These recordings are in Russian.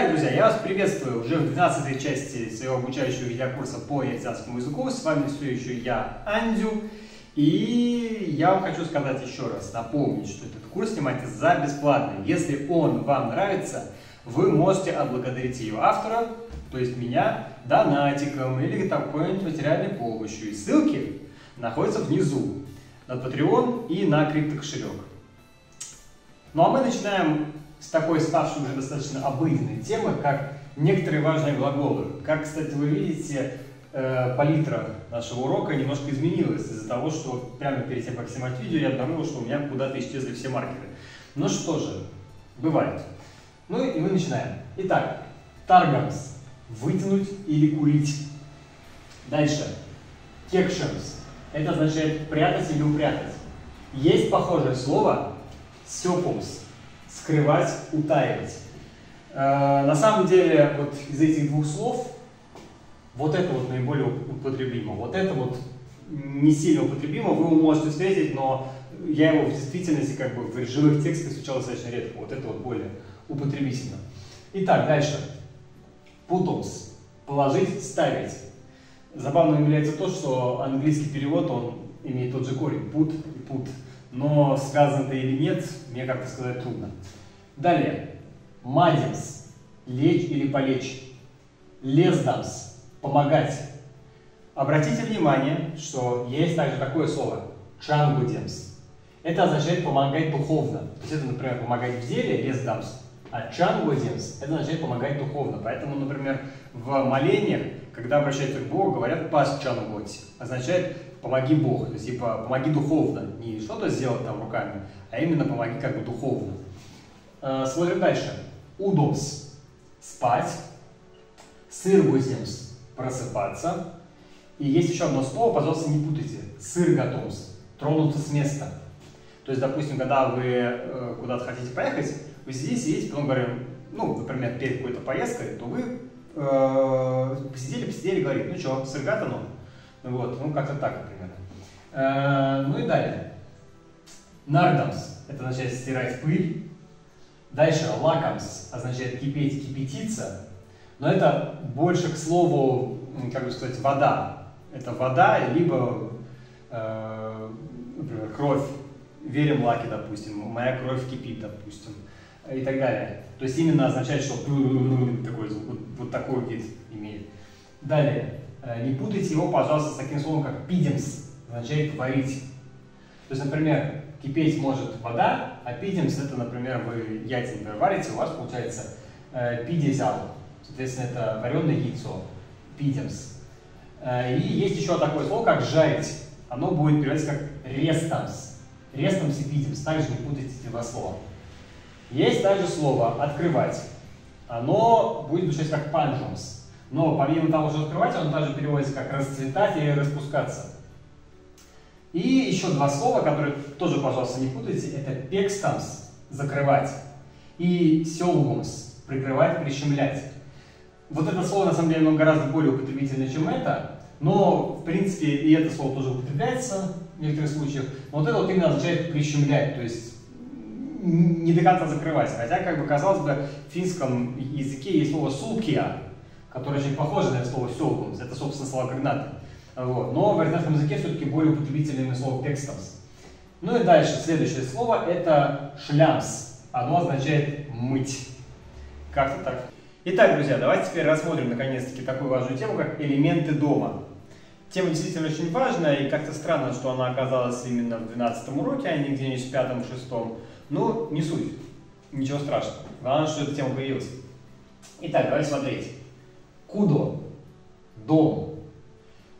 Итак, друзья, я вас приветствую уже в 12 части своего обучающего видеокурса по языковому языку. С вами все еще я, Андю. И я вам хочу сказать еще раз, напомнить, что этот курс снимается за бесплатно. Если он вам нравится, вы можете отблагодарить ее автора, то есть меня, донатиком или какой-нибудь материальной помощью. И ссылки находятся внизу, на Patreon и на криптокошелек. Ну а мы начинаем с такой ставшей уже достаточно обыденной темы, как некоторые важные глаголы. Как, кстати, вы видите, э, палитра нашего урока немножко изменилась из-за того, что прямо перед тем, как снимать видео, я обнаружил, что у меня куда-то исчезли все маркеры. Ну что же, бывает. Ну и мы начинаем. Итак, таргамс – вытянуть или курить. Дальше. Кекшемс – это означает прятать или упрятать. Есть похожее слово сёпумс – скрывать, утаивать. Э, на самом деле, вот из этих двух слов вот это вот наиболее употребимо. Вот это вот не сильно употребимо, вы его можете встретить, но я его в действительности как бы в живых текстах встречал достаточно редко. Вот это вот более употребительно. Итак, дальше. Put Положить, ставить. Забавно является то, что английский перевод, он имеет тот же корень. Put и put. Но сказано это или нет, мне как-то сказать трудно. Далее. Madams. Лечь или полечь. Lesdams помогать. Обратите внимание, что есть также такое слово changudens. Это означает помогать духовно. То есть это, например, помогать в деле, lesdams, а changudens это означает помогать духовно. Поэтому, например, в молениях, когда обращаются к Богу, говорят пас чанготи, означает помоги Бог, то есть типа помоги духовно, не что-то сделать там руками, а именно помоги как бы духовно. Э, смотрим дальше. Удомс – спать. Сыргуземс просыпаться. И есть еще одно слово, пожалуйста, не путайте. Сыр готовс. Тронуться с места. То есть, допустим, когда вы э, куда-то хотите поехать, вы сидите, сидите, потом говорим, ну, например, перед какой-то поездкой, то вы э, посидели, посидели, говорите, ну что, сыр готов? Вот, ну, как-то так, например. Э, ну и далее. Нардамс, это означает стирать пыль. Дальше лакамс означает кипеть, кипятиться. Но это больше к слову, как бы сказать, вода. Это вода, либо, э, например, кровь. Верим лаки, допустим, моя кровь кипит, допустим, и так далее. То есть именно означает, что такой звук, вот, вот такой вид имеет. Далее, не путайте его, пожалуйста, с таким словом, как пидемс, означает варить. То есть, например, кипеть может вода, а пидемс это, например, вы яйца, например, варите, у вас получается э. Соответственно, это вареное яйцо, пидемс. Э, и есть еще такое слово, как жарить. Оно будет переводиться как рестамс. Рестамс и пидемс. Также не путайте эти два слова. Есть также слово открывать. Оно будет звучать как панжумс. Но помимо того, что открывать, оно также переводится как расцветать или распускаться. И еще два слова, которые тоже, пожалуйста, не путайте. Это пекстамс – закрывать. И селгумс – прикрывать, прищемлять. Вот это слово, на самом деле, оно гораздо более употребительное, чем это, но, в принципе, и это слово тоже употребляется в некоторых случаях. Но вот это вот именно означает прищемлять, то есть не до конца закрывать. Хотя, как бы, казалось бы, в финском языке есть слово «сулкия», которое очень похоже на это слово «сёлкунс». Это, собственно, слова когнаты. Вот. Но в аргентинском языке все-таки более употребительное слово «пекстамс». Ну и дальше, следующее слово – это «шлямс». Оно означает «мыть». Как-то так. Итак, друзья, давайте теперь рассмотрим наконец-таки такую важную тему, как элементы дома. Тема действительно очень важная, и как-то странно, что она оказалась именно в 12 уроке, а не где-нибудь в 5-6. Ну, не суть, ничего страшного. Главное, что эта тема появилась. Итак, давайте смотреть. Кудо – дом.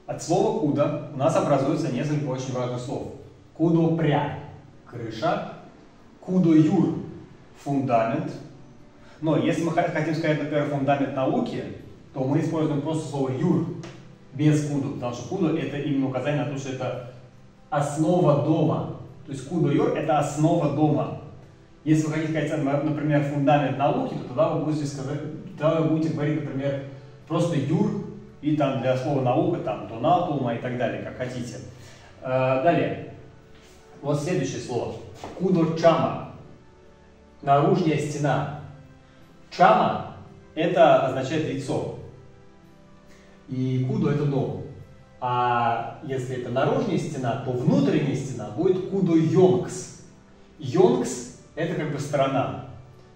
От слова куда у нас образуется несколько очень важных слов. Кудо пря – крыша. Кудо юр – фундамент – но если мы хотим сказать, например, фундамент науки, то мы используем просто слово «юр» без «куду», потому что «куду» — это именно указание на то, что это основа дома. То есть «кудо юр» — это основа дома. Если вы хотите сказать, например, фундамент науки, то тогда вы будете, сказать, тогда вы будете говорить, например, просто «юр» и там для слова «наука», там «донатума» и так далее, как хотите. Э, далее. Вот следующее слово. «Кудо чама» — наружная стена. Чама – это означает лицо. И кудо это дом. А если это наружная стена, то внутренняя стена будет кудо йонкс. Йонкс это как бы сторона.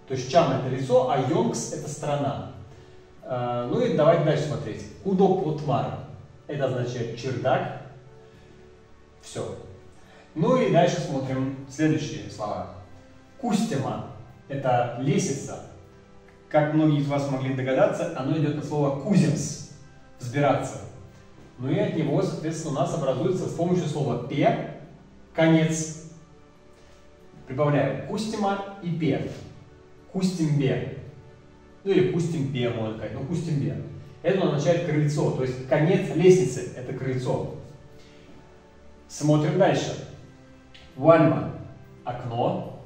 То есть чан это лицо, а йонкс это сторона. А, ну и давайте дальше смотреть. Кудо плотмар. Это означает чердак. Все. Ну и дальше смотрим следующие слова. Кустема – это лестница. Как многие из вас могли догадаться, оно идет от слова куземс – взбираться. Ну и от него, соответственно, у нас образуется с помощью слова пе – конец. Прибавляем кустема и пе. Кустембе. Ну или кустемпе, можно сказать, ну кустембе. Это означает крыльцо, то есть конец лестницы – это крыльцо. Смотрим дальше. Вальма – окно.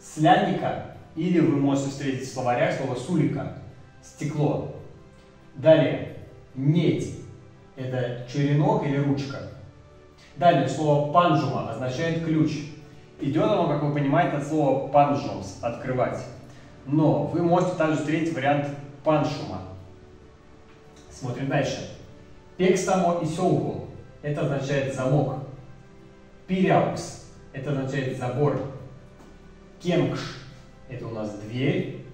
Слянника, или вы можете встретить в словарях слово сулика – стекло. Далее, медь – это черенок или ручка. Далее, слово панжума означает ключ. Идет оно, как вы понимаете, от слова панжумс – открывать. Но вы можете также встретить вариант паншума. Смотрим дальше. Пекстамо и сёлгу – это означает замок. Пиряукс – это означает забор. Кемкш – это у нас дверь.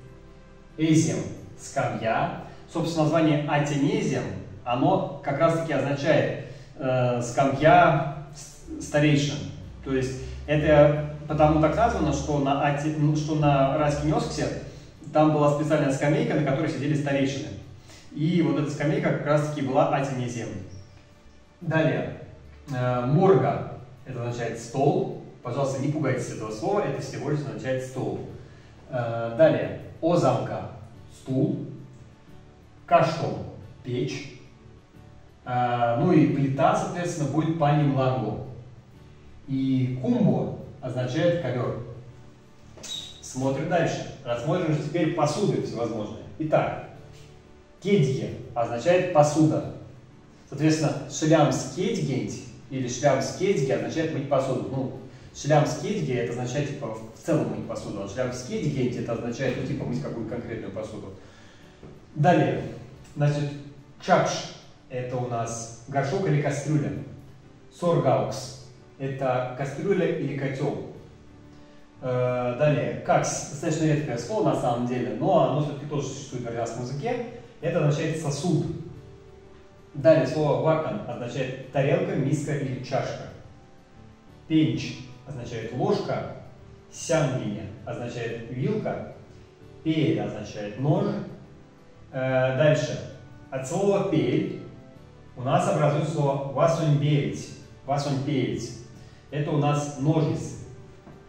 Эзем – скамья. Собственно, название атенезем, оно как раз-таки означает э, скамья старейшин. То есть это потому так названо, что на, ати, ну, что на Раскинёсксе там была специальная скамейка, на которой сидели старейшины. И вот эта скамейка как раз-таки была атенезем. Далее. Э, морга это означает стол. Пожалуйста, не пугайтесь этого слова, это всего лишь означает стол. Э, далее, озамка – стул, каштом – печь, э, ну и плита, соответственно, будет паним лангу. И кумбо означает ковер. Смотрим дальше. Рассмотрим теперь посуды всевозможные. Итак, кедье означает посуда. Соответственно, шлям с кедьгенти или шлям скедиги означает мыть посуду. Ну, шлям скедиги это означает типа в целом мыть посуду, а шлям скедиги это означает ну, типа мыть какую-то конкретную посуду. Далее, значит, чакш это у нас горшок или кастрюля. Соргаукс это кастрюля или котел. Э, далее, какс, достаточно редкое слово на самом деле, но оно все-таки тоже существует в эрзянском языке. Это означает сосуд. Далее слово вакан означает тарелка, миска или чашка. Пенч означает ложка. Сянгине означает вилка. Пель означает нож. Э, дальше. От слова пель у нас образуется слово васуньбелить. Васуньпелить. Это у нас ножницы.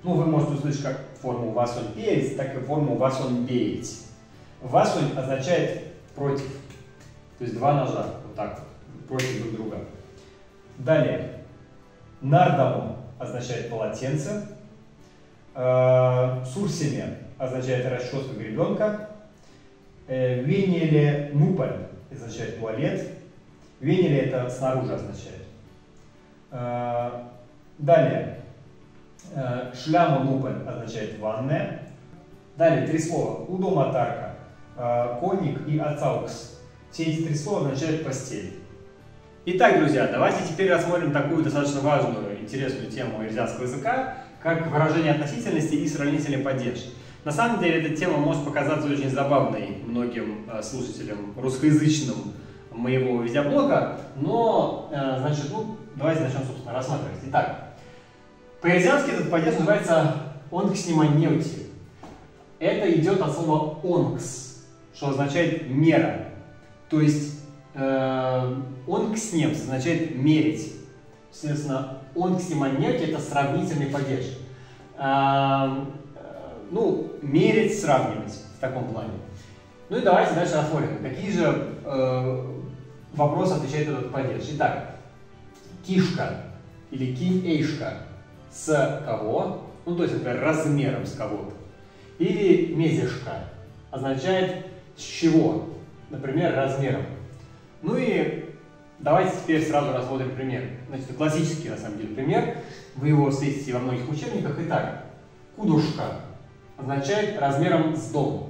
Ну, вы можете услышать как форму васуньпелить, так и форму васуньбелить. Васунь означает против. То есть два ножа так против друг друга. Далее. Нардамо означает полотенце. Э, Сурсиме означает расческа гребенка. Э, Венеле нупаль означает туалет. Венеле это снаружи означает. Э, далее. Шляма нупаль означает ванная. Далее три слова. Удоматарка, конник и ацаукс все эти три слова означают постель. Итак, друзья, давайте теперь рассмотрим такую достаточно важную, интересную тему ирзианского языка, как выражение относительности и сравнительный падеж. На самом деле эта тема может показаться очень забавной многим э, слушателям русскоязычным моего видеоблога, но, э, значит, ну, давайте начнем, собственно, рассматривать. Итак, по-ирзиански этот падеж называется «онксниманьоти». Это идет от слова «онкс», что означает «мера». То есть э, он к снемс означает мерить. Соответственно, он к снеманьяке это сравнительный падеж. Э, ну, мерить, сравнивать в таком плане. Ну и давайте дальше рассмотрим, какие же э, вопросы отвечает этот падеж. Итак, кишка или ки-эйшка с кого? Ну, то есть, например, размером с кого-то. Или мезешка означает с чего? например, размером. Ну и давайте теперь сразу рассмотрим пример. Значит, классический, на самом деле, пример. Вы его встретите во многих учебниках. Итак, кудушка означает размером с дом.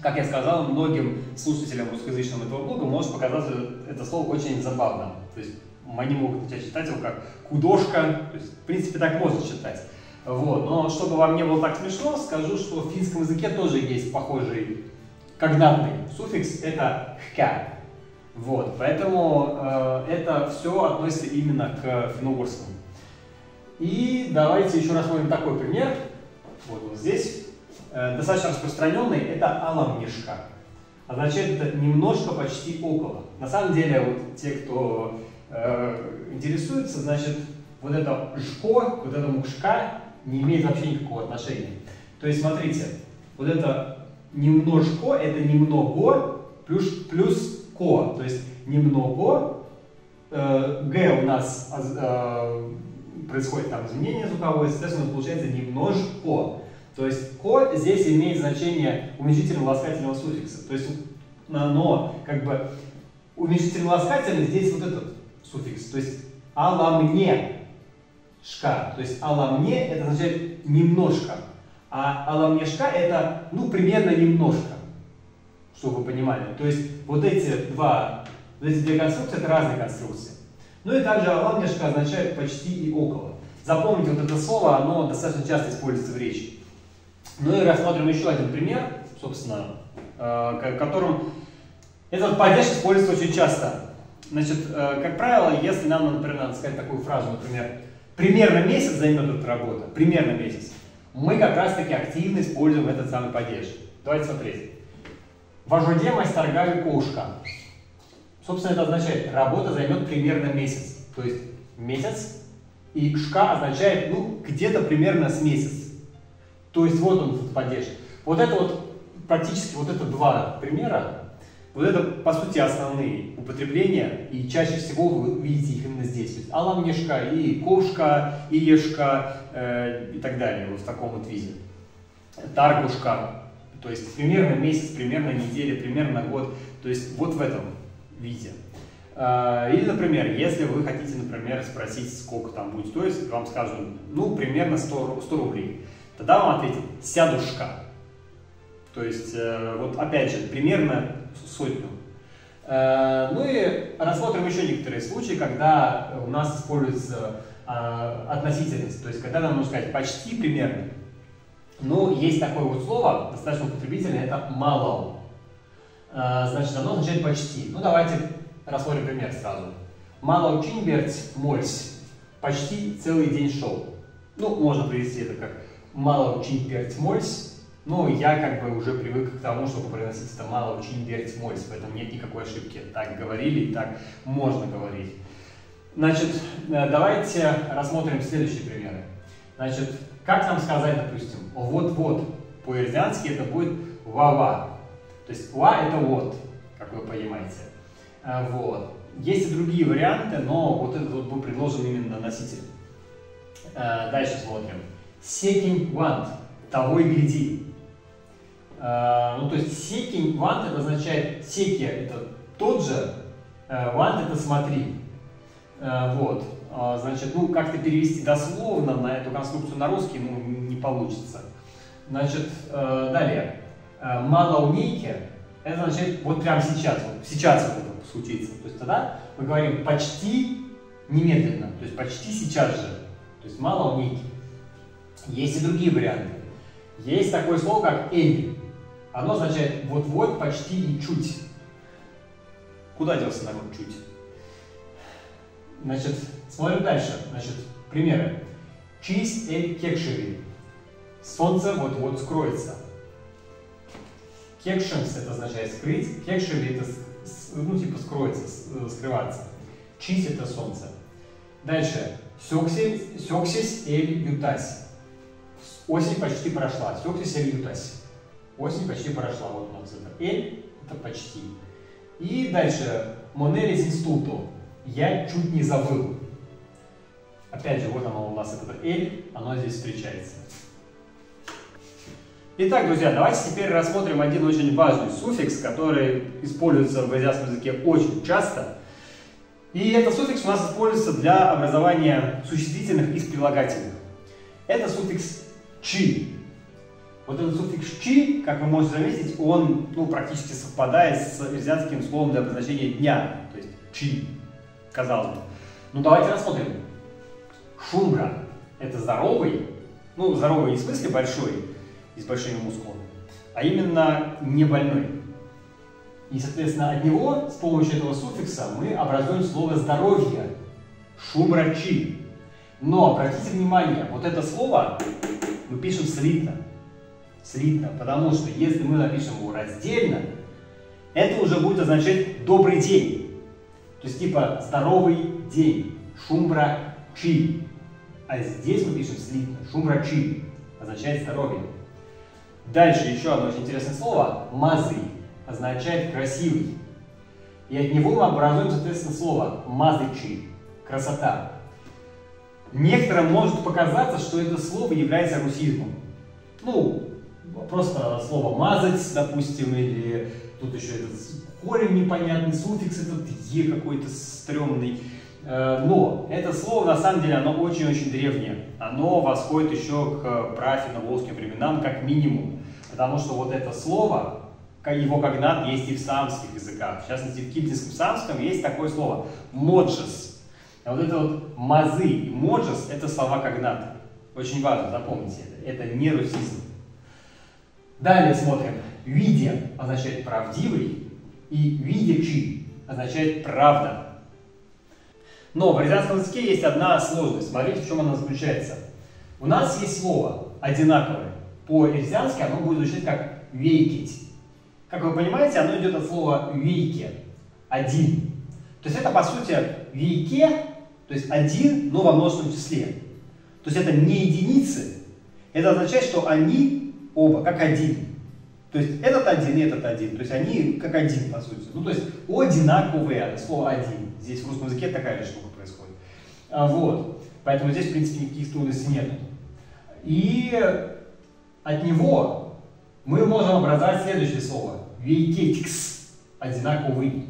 как я сказал, многим слушателям русскоязычного этого блога может показаться это слово очень забавным. То есть они могут начать читать его как кудошка, то есть, в принципе, так можно читать. Вот. Но чтобы вам не было так смешно, скажу, что в финском языке тоже есть похожий когнатный суффикс, это хка. Вот. Поэтому э, это все относится именно к финно И давайте еще рассмотрим такой пример. Вот он здесь. Э, достаточно распространенный, это аламнишка. Означает это немножко, почти около. На самом деле, вот те, кто интересуется, значит, вот это жко, вот это мушка не имеет вообще никакого отношения. То есть, смотрите, вот это немножко, это немного плюс, плюс ко. То есть, немного, э, у нас э, происходит там изменение звуковое, соответственно, получается немножко. То есть ко здесь имеет значение уменьшительно-ласкательного суффикса. То есть, но как бы уменьшительно-ласкательный здесь вот этот суффикс. То есть аламне шка. То есть аламне это означает немножко. А аламнешка это ну примерно немножко. Чтобы вы понимали. То есть вот эти два, вот эти две конструкции это разные конструкции. Ну и также аламнешка означает почти и около. Запомните вот это слово, оно достаточно часто используется в речи. Ну и рассмотрим еще один пример, собственно, э, которым этот падеж используется очень часто. Значит, э, как правило, если нам, например, надо сказать такую фразу, например, примерно месяц займет эта работа, примерно месяц, мы как раз таки активно используем этот самый падеж. Давайте смотреть. Вожуде мастергаю кошка. Собственно, это означает, работа займет примерно месяц. То есть месяц, и шка означает, ну, где-то примерно с месяц. То есть вот он, этот падеж. Вот это вот, практически вот это два примера, вот это, по сути, основные употребления, и чаще всего вы видите их именно здесь. То аламнешка, и ковшка, и ешка, э, и так далее, вот в таком вот виде. Таргушка, то есть примерно месяц, примерно неделя, примерно год, то есть вот в этом виде. Э, или, например, если вы хотите, например, спросить, сколько там будет стоить, вам скажут, ну, примерно 100, 100 рублей. Тогда вам ответят «сядушка». То есть, э, вот опять же, примерно сотню. Э, ну и рассмотрим еще некоторые случаи, когда у нас используется э, относительность, то есть когда нам нужно сказать почти примерно. Ну, есть такое вот слово, достаточно употребительное, это мало. Э, значит, оно означает почти. Ну, давайте рассмотрим пример сразу. Мало очень берть мольсь, почти целый день шел. Ну, можно привести это как мало очень берть но я как бы уже привык к тому, чтобы произносить это мало очень верить мойс, поэтому нет никакой ошибки. Так говорили так можно говорить. Значит, э, давайте рассмотрим следующие примеры. Значит, как нам сказать, допустим, вот-вот, по-ирзиански это будет ва-ва. То есть ва это вот, как вы понимаете. Э, вот. Есть и другие варианты, но вот этот вот был предложен именно носитель. Э, дальше смотрим. Секинь want, того и гляди. Э, ну, то есть seeking want означает seeking это тот же, want э, это смотри. Э, вот. Значит, ну, как-то перевести дословно на эту конструкцию на русский, ну, не получится. Значит, далее. Мало умейки, это означает вот прямо сейчас, вот сейчас вот это случится. То есть тогда мы говорим почти немедленно, то есть почти сейчас же. То есть мало умейки. Есть и другие варианты. Есть такое слово, как эль. Оно означает вот-вот, почти и чуть. Куда делся народ чуть? Значит, смотрим дальше. Значит, примеры. Чисть эль кекшеви. Солнце вот-вот скроется. Кекшенс это означает скрыть, кекшеви это ну типа скроется, э, скрываться. Чисть это солнце. Дальше. Сёксис эль ютась. Осень почти прошла. Сёксис эль ютась. Осень почти прошла, вот у нас это Эль, это почти. И дальше, Монелис институту. Я чуть не забыл. Опять же, вот оно у нас это Эль, оно здесь встречается. Итак, друзья, давайте теперь рассмотрим один очень важный суффикс, который используется в азиатском языке очень часто. И этот суффикс у нас используется для образования существительных из прилагательных. Это суффикс «чи». Вот этот суффикс «чи», как вы можете заметить, он ну, практически совпадает с ирзианским словом для обозначения дня, то есть «чи», казалось бы. Ну давайте рассмотрим. Шумра – это здоровый, ну здоровый не в смысле большой, и с большими мускулами, а именно не больной. И, соответственно, от него с помощью этого суффикса мы образуем слово «здоровье» – шумрачи. Но обратите внимание, вот это слово мы пишем слитно. Слитно, потому что если мы напишем его раздельно, это уже будет означать «добрый день». То есть типа «здоровый день», «шумбра-чи». А здесь мы пишем слитно, «шумбра-чи» означает «здоровье». Дальше еще одно очень интересное слово «мазый» означает «красивый». И от него мы образуем, соответственно, слово «мазычи» – «красота». Некоторым может показаться, что это слово является русизмом. Ну, просто слово «мазать», допустим, или тут еще этот корень непонятный, суффикс этот «е» какой-то стрёмный. Э, но это слово, на самом деле, оно очень-очень древнее. Оно восходит еще к прафино-волжским временам, как минимум. Потому что вот это слово, его когнат есть и в самских языках. В частности, в кильдинском самском есть такое слово «моджес». А вот это вот «мазы» и «моджес» — это слова когнаты. Очень важно, запомните это. Это не русизм. Далее смотрим. «Виде» означает «правдивый», и «видячи» означает «правда». Но в аризанском языке есть одна сложность. Смотрите, в чем она заключается. У нас есть слово одинаковое. По-эрзиански оно будет звучать как «вейкить». Как вы понимаете, оно идет от слова «вейке» – «один». То есть это, по сути, «вейке», то есть «один», но во множественном числе. То есть это не единицы, это означает, что они оба как один. То есть этот один и этот один. То есть они как один, по сути. Ну, то есть одинаковые, слово один. Здесь в русском языке такая же штука происходит. А, вот. Поэтому здесь, в принципе, никаких трудностей нет. И от него мы можем образовать следующее слово. Вейкетикс. Одинаковый.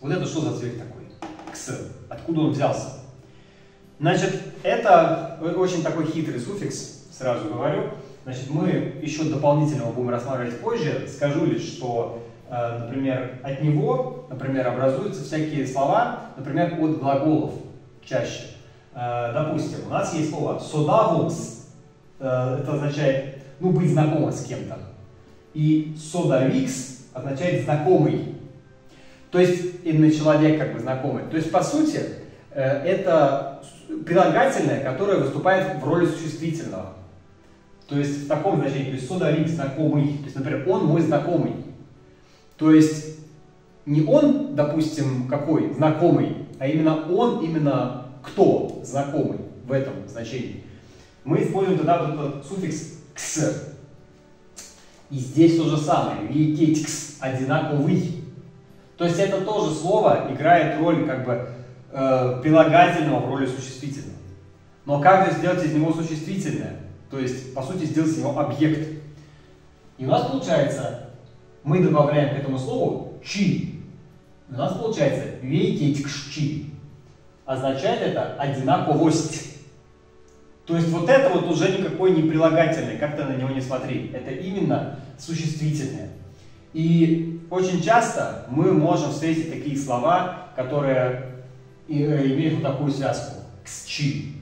Вот это что за цвет такой? Кс. Откуда он взялся? Значит, это очень такой хитрый суффикс, сразу говорю. Значит, мы еще дополнительно его будем рассматривать позже. Скажу лишь, что, э, например, от него, например, образуются всякие слова, например, от глаголов чаще. Э, допустим, у нас есть слово «содавумс». Э, это означает ну, быть знакомым с кем-то. И содавикс означает знакомый. То есть именно человек как бы знакомый. То есть, по сути, это прилагательное, которое выступает в роли существительного. То есть в таком значении, то есть содавик знакомый. То есть, например, он мой знакомый. То есть не он, допустим, какой знакомый, а именно он, именно кто знакомый в этом значении. Мы используем тогда вот этот суффикс кс. И здесь то же самое, виететикс, одинаковый. То есть это тоже слово играет роль как бы э, прилагательного в роли существительного. Но как же сделать из него существительное? То есть, по сути, сделать из него объект. И у нас получается, мы добавляем к этому слову чи. У нас получается вейтикшчи. Означает это одинаковость. То есть вот это вот уже никакой не прилагательный, как ты на него не смотри. Это именно существительное. И очень часто мы можем встретить такие слова, которые имеют вот такую связку. Ксчи.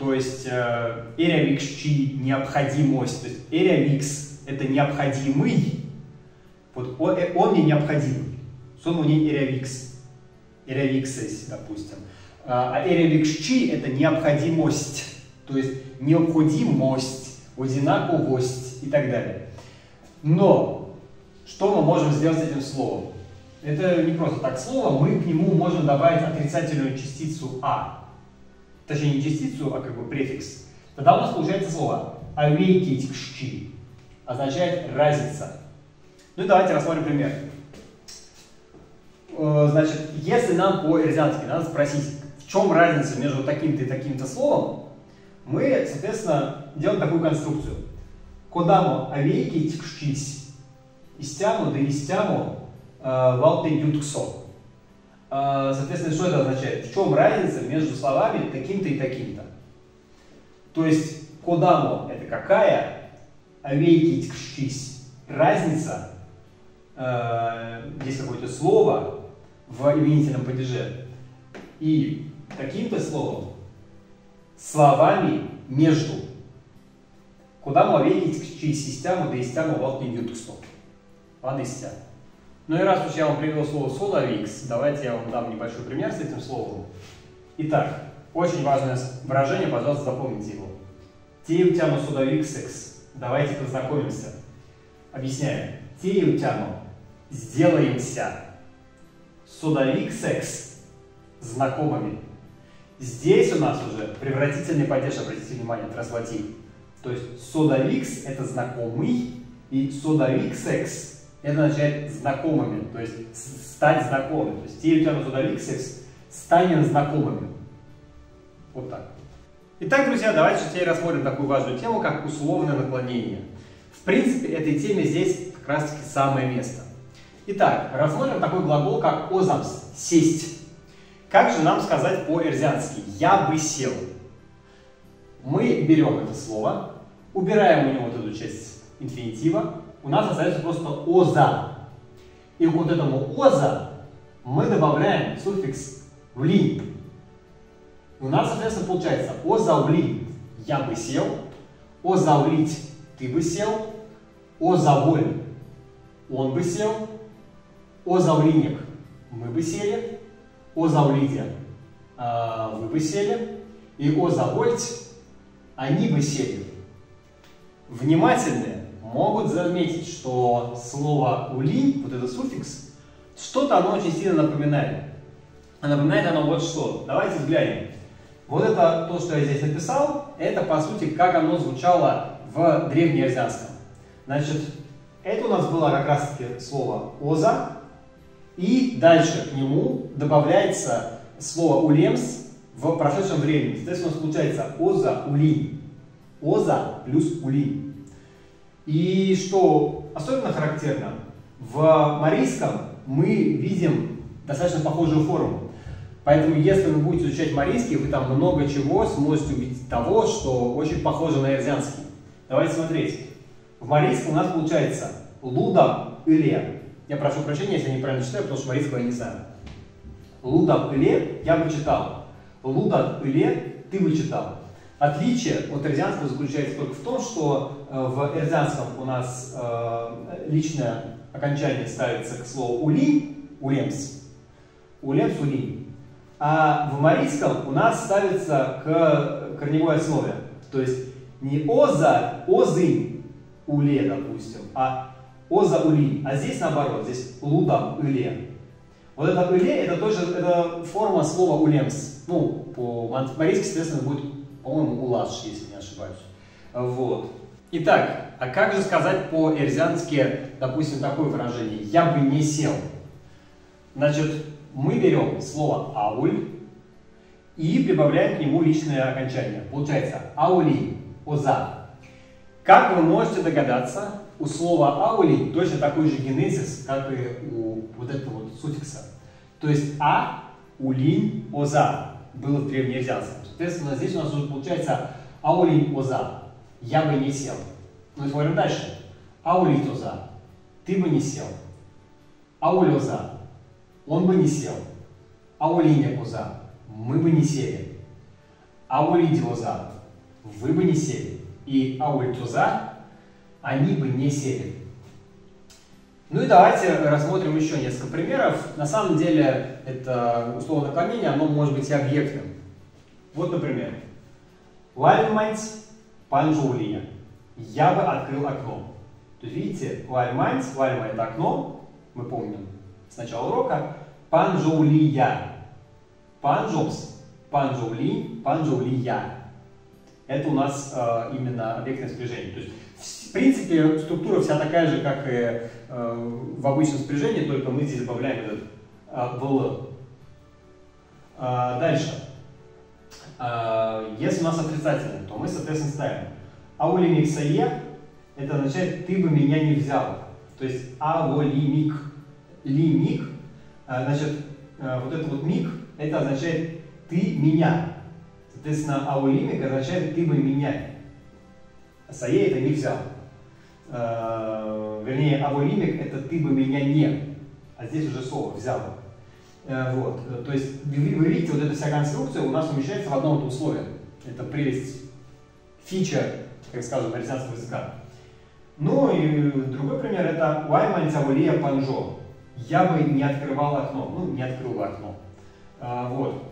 То есть э, эрявиксчи – необходимость. То есть эрявикс – это необходимый. Вот он, э, он мне необходим. Сон мне эрявикс. Эрявиксес, допустим. А эрявиксчи – это необходимость то есть необходимость, одинаковость и так далее. Но что мы можем сделать с этим словом? Это не просто так слово, мы к нему можем добавить отрицательную частицу «а». Точнее, не частицу, а как бы префикс. Тогда у нас получается слово «авейкитикшчи», означает «разница». Ну и давайте рассмотрим пример. Э, значит, если нам по-эрзиански надо спросить, в чем разница между таким-то и таким-то словом, мы, соответственно, делаем такую конструкцию. Кодамо авейки тикшчись, истяму да истяму э, валте ютксо. Э, соответственно, что это означает? В чем разница между словами таким-то и таким-то? То есть, кодамо это какая, авейкитькшись. Разница, э, есть какое-то слово в именительном падеже, и таким-то словом, словами между. Куда мы авейкитькшись систему, да систему валтный ютусто. Ладно, система. Ну и раз уж я вам привел слово solavix, давайте я вам дам небольшой пример с этим словом. Итак, очень важное выражение, пожалуйста, запомните его. Теютяно solavixex. Давайте познакомимся. Объясняю. Теютяно. Сделаемся. Solavixex. Знакомыми. Здесь у нас уже превратительный падеж, обратите внимание, транслатив. То есть sodavix это знакомый, и sodavixex это означает знакомыми, то есть стать знакомыми. То есть теютяно sodavixex станем знакомыми. Вот так. Итак, друзья, давайте теперь рассмотрим такую важную тему, как условное наклонение. В принципе, этой теме здесь как раз таки самое место. Итак, рассмотрим такой глагол, как озамс – сесть. Как же нам сказать по-эрзянски «я бы сел»? Мы берем это слово, убираем у него вот эту часть инфинитива, у нас остается просто оза. И к вот этому оза мы добавляем суффикс «вли». У нас, соответственно, получается «озавли» – «я бы сел», «озавлить» – «ты бы сел», «озаволь» – «он бы сел», «озавлиник» – «мы бы сели», «озавлите» – «вы бы сели», и «озавольть» – «они бы сели». Внимательные могут заметить, что слово «ули», вот этот суффикс, что-то оно очень сильно напоминает. А напоминает оно вот что. Давайте взглянем. Вот это то, что я здесь написал, это по сути как оно звучало в древнеазиатском. Значит, это у нас было как раз таки слово «оза», и дальше к нему добавляется слово «улемс» в прошедшем времени. Соответственно, у нас получается «оза ули». «Оза» плюс «ули». И что особенно характерно, в марийском мы видим достаточно похожую форму. Поэтому, если вы будете изучать марийский, вы там много чего сможете увидеть того, что очень похоже на эрзянский. Давайте смотреть. В марийском у нас получается лудам или. Я прошу прощения, если я неправильно читаю, потому что марийского я не знаю. Лудам или я бы читал. Лудат или ты бы читал. Отличие от эрзианского заключается только в том, что э, в эрзианском у нас э, личное окончание ставится к слову ули, улемс, улемс ули, а в марийском у нас ставится к корневой основе. То есть не оза, озы уле, допустим, а оза ули. А здесь наоборот, здесь луда уле. Вот это уле, это тоже это форма слова улемс. Ну, по-марийски, соответственно, будет по-моему, Улаш, если не ошибаюсь. Вот. Итак, а как же сказать по-эрзянски, допустим, такое выражение «я бы не сел»? Значит, мы берем слово «ауль» и прибавляем к нему личное окончание. Получается «аули», «оза». Как вы можете догадаться, у слова «аули» точно такой же генезис, как и у вот этого вот суффикса. То есть «а», «улин», «оза» было в древнеазиатском. Соответственно, здесь у нас уже получается аулин оза. Я бы не сел. Ну и смотрим дальше. Аулит оза. Ты бы не сел. Ауль оза. Он бы не сел. Аулине оза. Мы бы не сели. Аулиди оза. Вы бы не сели. И ауль туза. Они бы не сели. Ну и давайте рассмотрим еще несколько примеров. На самом деле это условное наклонение, оно может быть и объектным. Вот, например, Вальманс панжулия. Я бы открыл окно. То есть, видите, вальма это окно, мы помним с начала урока, панжулия. Панжопс, панжули, панжулия. Это у нас э, именно объектное спряжение. То есть, в принципе, структура вся такая же, как и э, в обычном спряжении, только мы здесь добавляем этот э, «вл». Э, дальше. А, если у нас отрицательный, то мы, соответственно, ставим аулимиксае, это означает «ты бы меня не взял». То есть аволимик, лимик, а, значит, а, вот этот вот мик, это означает «ты меня». Соответственно, аулимик означает «ты бы меня». Сае это не взял. э, вернее, аволимик это ты бы меня не, а здесь уже слово взял. Э, вот, то есть вы, видите, вот эта вся конструкция у нас умещается в одном вот условии. Это прелесть, фича, как скажем, арестантского языка. Ну и другой пример это Уайман Цавулия Панжо. Я бы не открывал окно. Ну, не открыл бы окно. А, вот.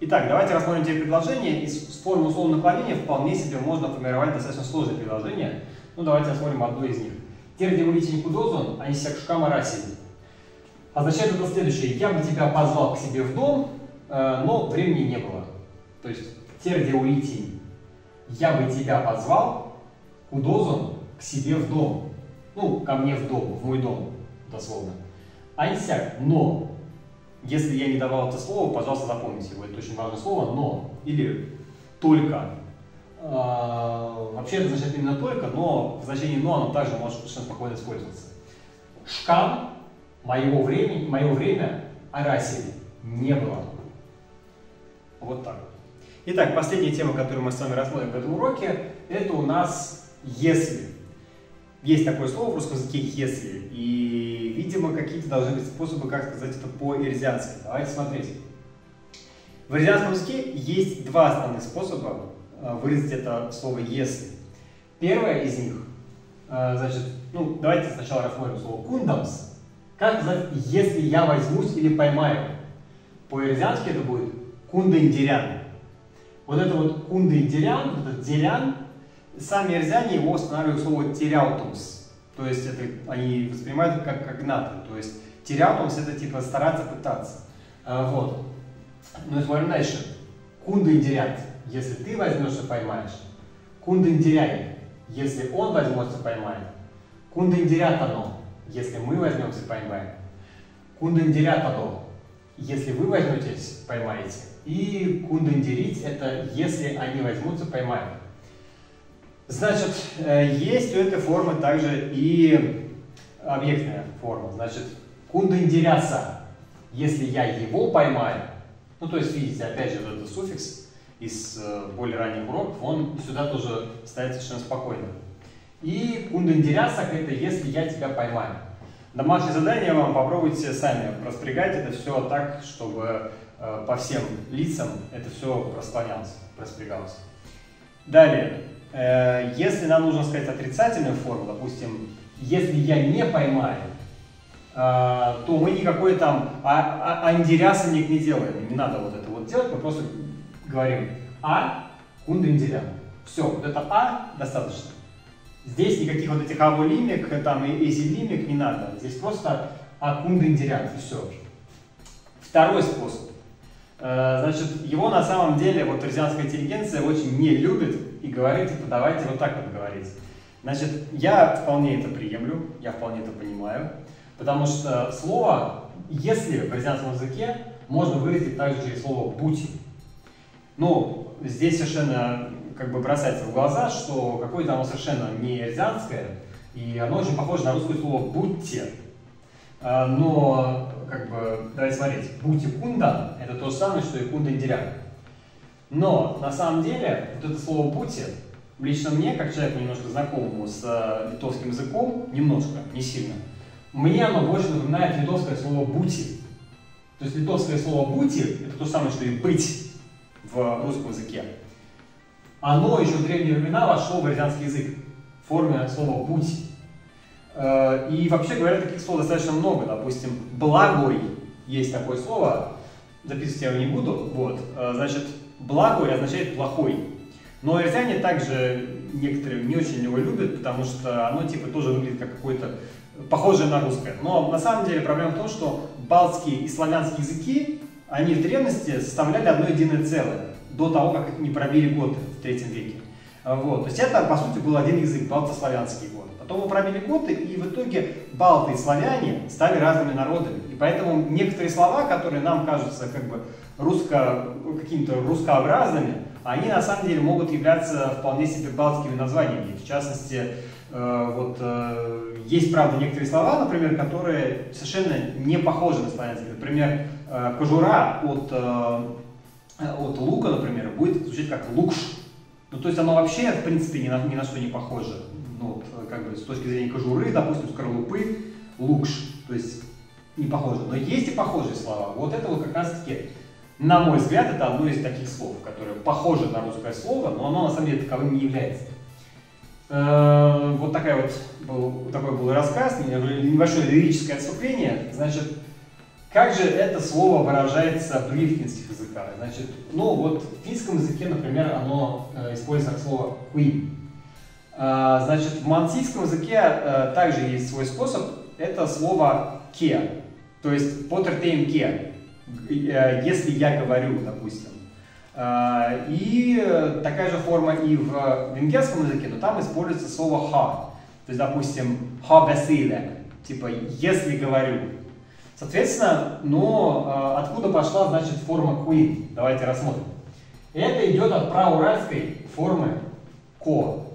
Итак, давайте рассмотрим те предложения. Из формы условного наклонения вполне себе можно формировать достаточно сложные предложения. Ну, давайте рассмотрим одно из них. Терди улитень кудозон, они сякшкама расили. Означает это следующее. Я бы тебя позвал к себе в дом, э, но времени не было. То есть терди улитень. Я бы тебя позвал, кудозон, к себе в дом. Ну, ко мне в дом, в мой дом, дословно. Айсяк, но. Если я не давал это слово, пожалуйста, запомните его. Это очень важное слово, но. Или только. А, вообще это значит именно только, но в значении но оно также может совершенно спокойно использоваться. Шкам моего времени, мое время Арасили не было. Вот так. Итак, последняя тема, которую мы с вами рассмотрим в этом уроке, это у нас «если». Есть такое слово в русском языке «если», и, видимо, какие-то должны быть способы, как сказать это по-ирзиански. Давайте смотреть. В ирзианском языке есть два основных способа э, выразить это слово «если». Первое из них, э, значит, ну, давайте сначала рассмотрим слово «кундамс». Как сказать «если я возьмусь или поймаю»? По-ирзиански это будет «кундендерян». Вот это вот кундендерян, вот этот делян – сами эрзяне его устанавливают слово теряутумс. То есть это, они воспринимают это как когнаты. То есть теряутумс это типа стараться, пытаться. А, вот. Ну и смотрим дальше. Кундендерят, если ты возьмешь и поймаешь. Кундендеряй, если он возьмется поймает. Кундендерят оно, если мы возьмемся поймаем. Кундендерят оно, если вы возьметесь, поймаете. И кундендерить это если они возьмутся, поймают. Значит, э, есть у этой формы также и объектная форма. Значит, кундендеряса, если я его поймаю, ну то есть видите, опять же, вот этот суффикс из э, более ранних уроков, он сюда тоже ставится совершенно спокойно. И кундендеряса это если я тебя поймаю. Домашнее задание вам попробуйте сами распрягать это все так, чтобы э, по всем лицам это все расклонялось, распрягалось. Далее, если нам нужно сказать отрицательную форму, допустим, если я не поймаю, э, то мы никакой там а, а, андерясаник не делаем. Не надо вот это вот делать, мы просто говорим а кундендеря. Все, вот это а достаточно. Здесь никаких вот этих аволимик, там и эзилимик не надо. Здесь просто а кундендеря, и все. Второй способ. Э, значит, его на самом деле вот розианская интеллигенция очень не любит и говорит, типа, давайте вот так вот говорить. Значит, я вполне это приемлю, я вполне это понимаю, потому что слово «если» в розианском языке можно выразить также через слово «будь». Ну, здесь совершенно как бы бросается в глаза, что какое-то оно совершенно не эрзианское, и оно очень похоже на русское слово «будьте». А, но как бы, давайте смотреть, бути кунда – это то же самое, что и кундендерян. Но на самом деле вот это слово бути, лично мне, как человеку немножко знакомому с э, литовским языком, немножко, не сильно, мне оно больше напоминает литовское слово бути. То есть литовское слово бути – это то самое, что и быть в русском языке. Оно еще в древние времена вошло в аризанский язык в форме слова бути. Э, и вообще говоря, таких слов достаточно много. Допустим, благой есть такое слово, записывать я его не буду. Вот. Э, значит, благой означает плохой. Но арзяне также некоторые не очень его любят, потому что оно типа тоже выглядит как какое-то похожее на русское. Но на самом деле проблема в том, что балтские и славянские языки, они в древности составляли одно единое целое, до того, как их не пробили готы в третьем веке. Вот. То есть это, по сути, был один язык, балтославянский. Потом мы пробили готы, и в итоге балты и славяне стали разными народами. И поэтому некоторые слова, которые нам кажутся как бы русско, какими-то русскообразными, они на самом деле могут являться вполне себе балтскими названиями. В частности, э, вот, э, есть, правда, некоторые слова, например, которые совершенно не похожи на славянские. Например, э, кожура от, от лука, например, будет звучать как лукш. Ну, то есть оно вообще, в принципе, ни на, ни на что не похоже как бы с точки зрения кожуры, допустим, скорлупы, лукш, то есть не похоже. Но есть и похожие слова. Вот это вот как раз таки, на мой взгляд, это одно из таких слов, которое похоже на русское слово, но оно на самом деле таковым не является. Э, вот такая вот был, такой был рассказ, небольшое лирическое отступление. Значит, как же это слово выражается в финских языках? Значит, ну вот в финском языке, например, оно э, используется как слово queen. Э, значит, в мансийском языке э, также есть свой способ. Это слово ке, то есть потертейм ке, э, если я говорю, допустим. Э, и такая же форма и в венгерском языке, но там используется слово ха. То есть, допустим, ха бесиле, типа если говорю. Соответственно, но э, откуда пошла, значит, форма queen? Давайте рассмотрим. Это идет от прауральской формы ко.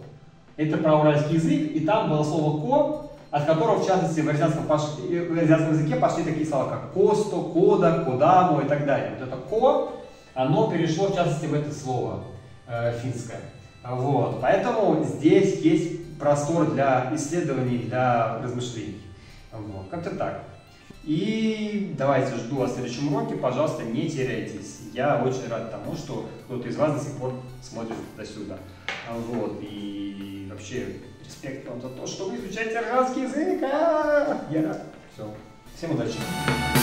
Это прауральский язык, и там было слово ко, от которого, в частности, в азиатском, в азиатском языке пошли такие слова, как косто, кода, кодамо и так далее. Вот это ко, оно перешло, в частности, в это слово э, финское. Вот. Поэтому здесь есть простор для исследований, для размышлений. Вот. Как-то так. И давайте жду вас в следующем уроке. Пожалуйста, не теряйтесь. Я очень рад тому, что кто-то из вас до сих пор смотрит до сюда. Вот. И вообще респект вам за то, что вы изучаете армянский язык. А -а -а! Я рад. Все. Всем удачи.